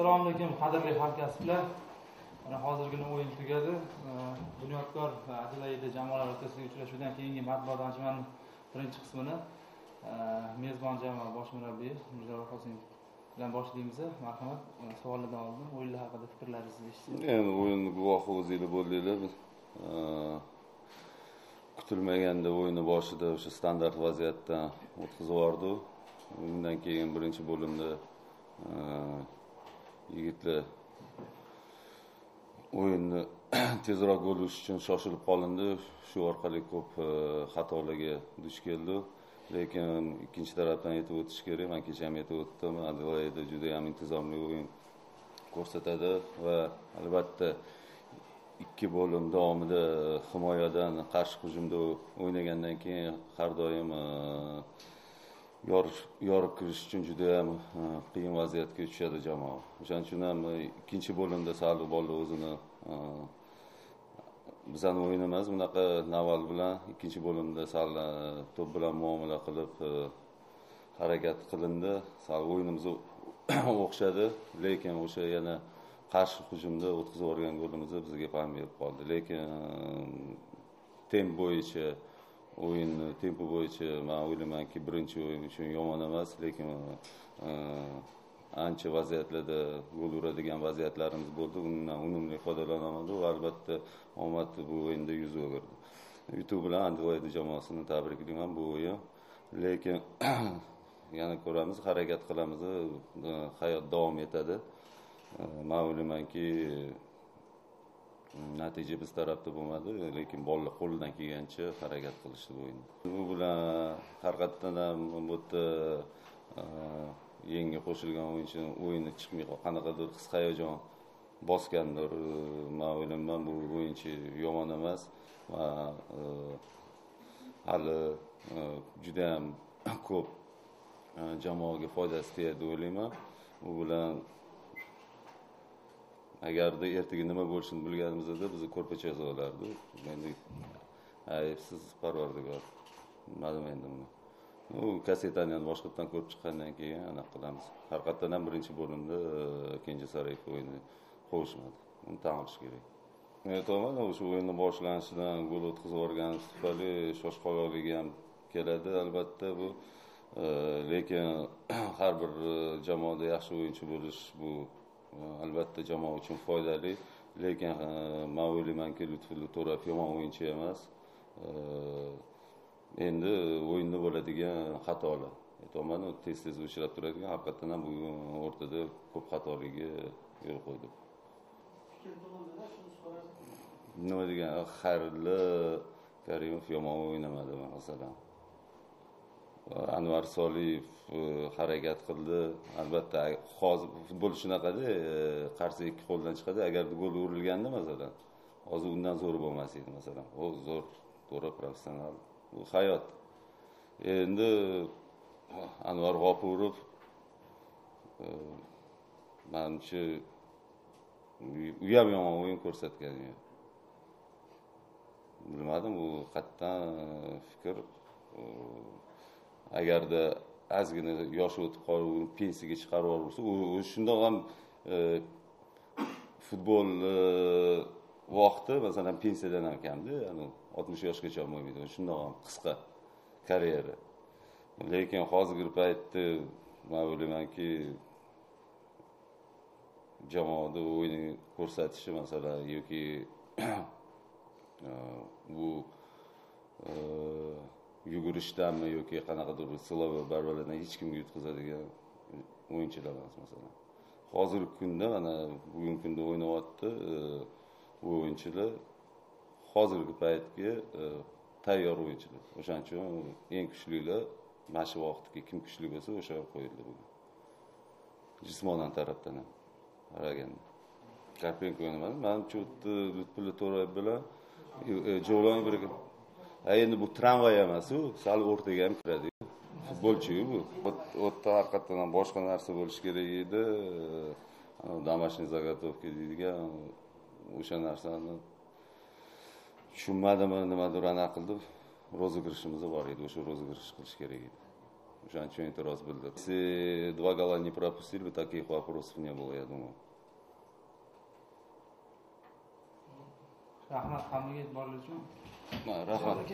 assalomu alaykum qadrli hamkasblar. Mana hozirgina o'yin tugadi? Bunyodkor e, adelaida jamoalar o'rtasidagi uchrashuvdan keyingi matbuot anjumani birinchi qismini e, mezbon jamoa bosh murabbiyi mirjalol qosimov bilan boshlaymiz. Marhamat savollardan oldin o'yinlar haqida fikrlaringizni eshitsak endi o'yinni guvohi o'zinglar bo'ldinglar e, kutilmaganda o'yinni boshida o'sha standart vaziyatdan o'tkazib yubordi. Undan keyin birinchi bo'limda yigitlar o'yinni tezroq gol urish uchun shoshilib qolindi. Shu orqali ko'p e, xatolarga duch keldi. Lekin ikkinchi tarafdan aytib o'tish kerak. Man kecha ham aytib o'tdim. Adelaida juda ham intizomli o'yin ko'rsatadi va albatta ikki bo'lim davomida e, himoyadan qarshi hujumda o'ynagandan keyin har doim e, yorib kirish uchun juda yam e, qiyin vaziyatga tushadi jamoa. O'shaning uchun ham e, ikkinchi bo'limda sal bola o'zini e, bizani o'yinimiz bunaqa naval bilan ikkinchi bo'limda sal to'p bilan muomala qilib harakat qilindi. Sal o'yinimiz o'xshadi lekin o'sha yana qarshi hujumda o'tkazib yuborgan golimiz bizga pan berib qoldi. Lekin temp bo'yicha o'yinni e, tempi bo'yicha man o'ylaymanki birinchi o'yin uchun yomon emas lekin e, ancha vaziyatlarda gol uradigan vaziyatlarimiz bo'ldi. Undan unumli foydalanolmadi va albatta omad bu o'yinda yuz o'girdi. Yutuq bilan adelaida jamoasini tabriklayman bu o'yin. Lekin yana ko'ramiz harakat qilamiz e, hayot davom etadi. Man o'ylaymanki natija biz tarafda bo'lmadi lekin bolalar qo'lidan kelgancha harakat qilishdi bu o'yinda bu bilan haqiqatdan ham bu yerda e, yangi qo'shilgan o'yinchi o'yini chiqmay qanaqadir his hayajon bosgandir. E, man o'ylayman bu o'yinchi yomon emas va e, hali judayam ko'p jamoaga foydasi tegadi deb o'ylayman. Bu bilan agarda ertaga nima bo'lishini bilganimizda bizni ko'rpacha yozib olardi. Endi aybsiz parvardigor. Bilmadim endi buni u kassetani ham boshqatdan ko'rib chiqqandan keyin anaqa qilamiz. Haqiqatdan ham birinchi bo'limda e, kenja sarayev o'yinni qovushmadi. Uni tan olish kerak. E, Men aytyapman o'sha o'yinni boshlanishidan gol o'tkazib yuborganimiz tufayli shoshqaloqligi ham keladi albatta bu. E, lekin har bir jamoada yaxshi o'yinchi bo'lish bu Э, albatta jamoa uchun foydali. Lekin э, man o'ylaymanki lutfi to'rayev yomon o'yinchi emas. Э, endi o'yinda bo'ladigan xatolar. Aytyapman tez tez uchrab turadigan haqiqatdan ham bugun o'rtada ko'p xatoligi yo'l qo'ydi. Nima degan? Xayrli karimov yomon o'ynamadi masalan. Anvar soliyev e, harakat qildi. Albatta hozir futbol shunaqada e, qarshi ikki qo'ldan chiqadi. Agarda gol urilganda masalan hozir undan zo'ri bo'lmas edi masalan. U zo'r to'g'ri professional. Bu hayot. Endi anvar g'ofurov e, manimcha u ham yomon o'yin ko'rsatgan bilmadim bu qayerdan fikr agarda ozgina yoshi o'tib qolib uni pensiyaga chiqarib yuborsa u shundoq ham e, futbol e, vaqti masalan pensiyadan ham kamda oltmish yoshgacha bo'lmaydi shundoq ham qisqa karyera. Lekin hozirgi paytda man o'ylaymanki jamoada o'yin ko'rsatishi masalan yoki e, bu yugurishdanmi yoki qanaqadir siloviy barbalardan hech kimga yutqazadigan o'yinchilar emas masalan. Hozirgi kunda mana bugungi kunda o'ynayapti e, bu o'yinchilar hozirgi paytga e, tayyor o'yinchilar. O'shaning uchun eng kuchlilar mana shu vaqtga kim kuchli bo'lsa o'sha qo'yildi bugun. Jismonan tarafdan ham qaraganda. Karpenko o'ynamadi manimcha u yerda lutfulla to'rayev bilan e, jovlon birga endi bu tramvay emas u sal o'rtaga ham kiradiku futbolchiku bu. U yerda haqiqatdan ham boshqa narsa bo'lishi kerak edi. Домашний заготовка deydigan o'sha narsani tushunmadimi nimadir anaqa qildi? Rozыгрышimiz bor edi o'sha rozыгрыш qilish kerak edi. O'shaning uchun e'tiroz bildirdi. Если два гола не пропустили бы таких вопросов не было я думаю rahmat hammaga e'tiborlar uchun rahmat